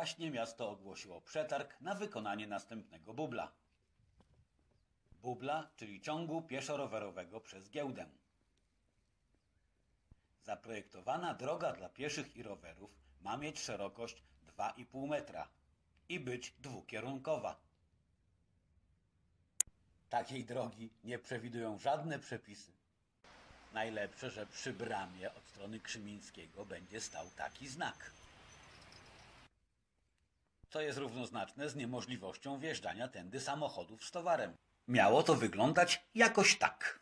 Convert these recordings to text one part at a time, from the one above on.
Właśnie miasto ogłosiło przetarg na wykonanie następnego bubla. Bubla, czyli ciągu pieszo-rowerowego przez giełdę. Zaprojektowana droga dla pieszych i rowerów ma mieć szerokość 2,5 metra i być dwukierunkowa. Takiej drogi nie przewidują żadne przepisy. Najlepsze, że przy bramie od strony Krzymińskiego będzie stał taki znak. Co jest równoznaczne z niemożliwością wjeżdżania tędy samochodów z towarem. Miało to wyglądać jakoś tak.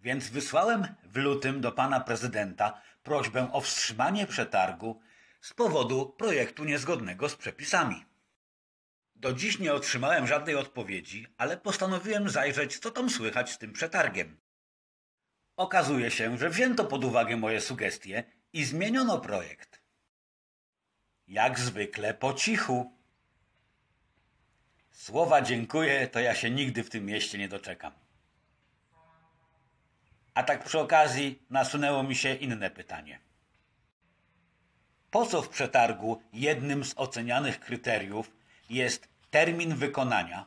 Więc wysłałem w lutym do pana prezydenta prośbę o wstrzymanie przetargu z powodu projektu niezgodnego z przepisami. Do dziś nie otrzymałem żadnej odpowiedzi, ale postanowiłem zajrzeć, co tam słychać z tym przetargiem. Okazuje się, że wzięto pod uwagę moje sugestie i zmieniono projekt. Jak zwykle po cichu. Słowa dziękuję, to ja się nigdy w tym mieście nie doczekam. A tak przy okazji nasunęło mi się inne pytanie. Po co w przetargu jednym z ocenianych kryteriów jest termin wykonania,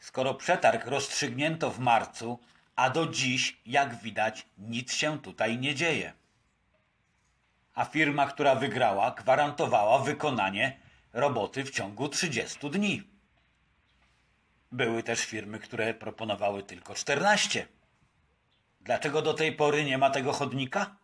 skoro przetarg rozstrzygnięto w marcu, a do dziś, jak widać, nic się tutaj nie dzieje? A firma, która wygrała, gwarantowała wykonanie roboty w ciągu 30 dni. Były też firmy, które proponowały tylko 14. Dlaczego do tej pory nie ma tego chodnika?